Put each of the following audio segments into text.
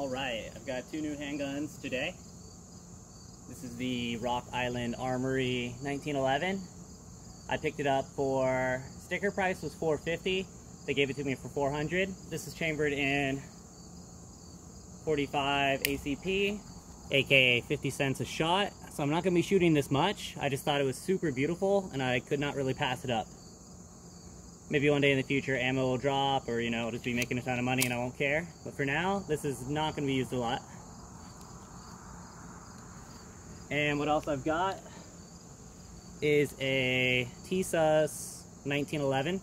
All right, I've got two new handguns today. This is the Rock Island Armory 1911. I picked it up for, sticker price was 450. They gave it to me for 400. This is chambered in 45 ACP, aka 50 cents a shot. So I'm not gonna be shooting this much. I just thought it was super beautiful and I could not really pass it up. Maybe one day in the future ammo will drop or, you know, I'll just be making a ton of money and I won't care. But for now, this is not gonna be used a lot. And what else I've got is a Tisas 1911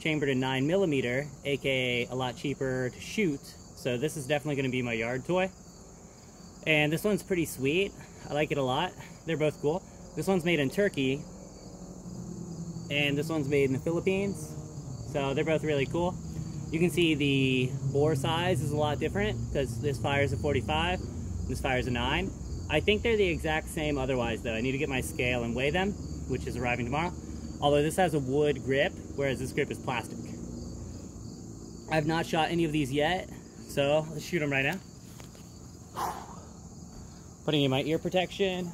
chambered in 9 millimeter, aka a lot cheaper to shoot. So this is definitely going to be my yard toy. And this one's pretty sweet. I like it a lot. They're both cool. This one's made in Turkey, and this one's made in the Philippines. So they're both really cool. You can see the bore size is a lot different because this fires a 45, this fires a 9. I think they're the exact same otherwise though. I need to get my scale and weigh them, which is arriving tomorrow. Although this has a wood grip, whereas this grip is plastic. I've not shot any of these yet, so let's shoot them right now. Putting in my ear protection.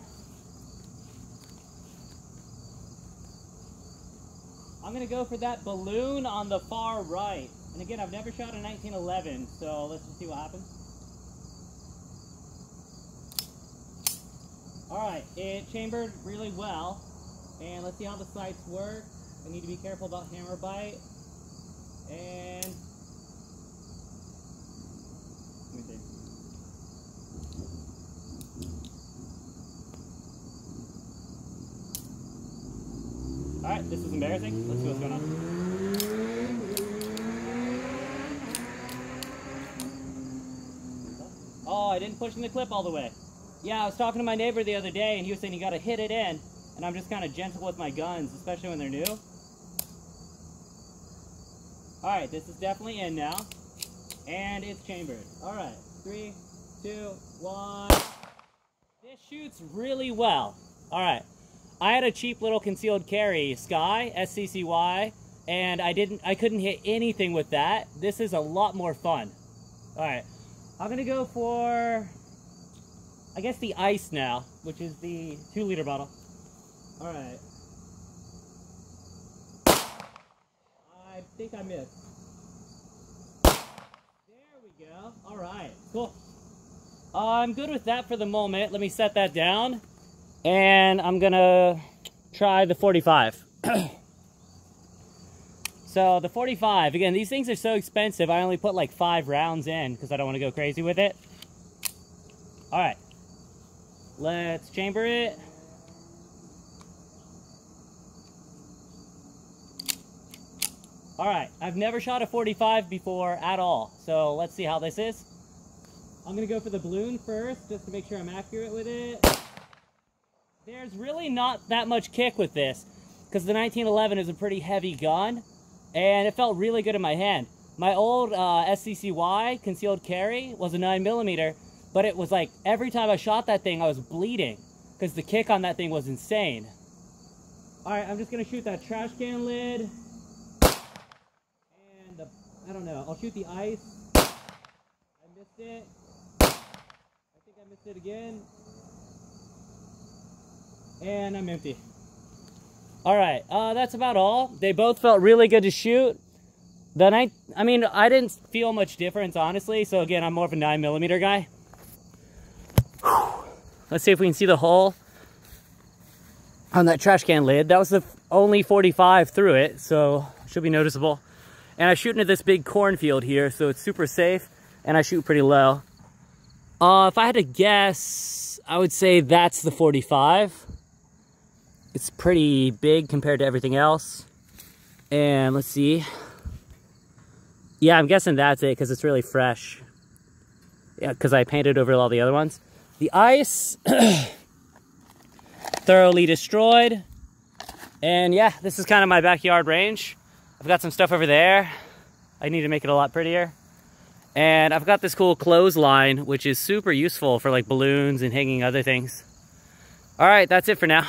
I'm gonna go for that balloon on the far right. And again, I've never shot a 1911, so let's just see what happens. All right, it chambered really well. And let's see how the sights work. I need to be careful about hammer bite. And let me see. This is embarrassing. Let's see what's going on. Oh, I didn't push in the clip all the way. Yeah, I was talking to my neighbor the other day, and he was saying you got to hit it in, and I'm just kind of gentle with my guns, especially when they're new. All right, this is definitely in now, and it's chambered. All right, three, two, one. This shoots really well. All right, I had a cheap little concealed carry, Sky SCCY, and I didn't, I couldn't hit anything with that. This is a lot more fun. All right, I'm gonna go for I guess the ice now, which is the two liter bottle. All right. I think I missed. There we go. All right, cool. I'm good with that for the moment. Let me set that down. And I'm gonna try the 45. so the 45, again, these things are so expensive. I only put like five rounds in because I don't want to go crazy with it. All right. Let's chamber it. All right, I've never shot a 45 before at all, so let's see how this is. I'm gonna go for the balloon first, just to make sure I'm accurate with it. There's really not that much kick with this, because the 1911 is a pretty heavy gun, and it felt really good in my hand. My old uh, SCCY concealed carry was a 9mm, but it was like every time I shot that thing, I was bleeding because the kick on that thing was insane. All right, I'm just gonna shoot that trash can lid. And the, I don't know, I'll shoot the ice. I missed it. I think I missed it again. And I'm empty. All right, uh, that's about all. They both felt really good to shoot. The night, I mean, I didn't feel much difference, honestly. So again, I'm more of a nine millimeter guy. Let's see if we can see the hole on that trash can lid. That was the only 45 through it, so should be noticeable. And I shoot into this big cornfield here, so it's super safe, and I shoot pretty low. Uh, if I had to guess, I would say that's the 45. It's pretty big compared to everything else. And let's see. Yeah, I'm guessing that's it because it's really fresh. Yeah, because I painted over all the other ones. The ice, thoroughly destroyed. And yeah, this is kind of my backyard range. I've got some stuff over there. I need to make it a lot prettier. And I've got this cool clothesline, which is super useful for like balloons and hanging other things. All right, that's it for now.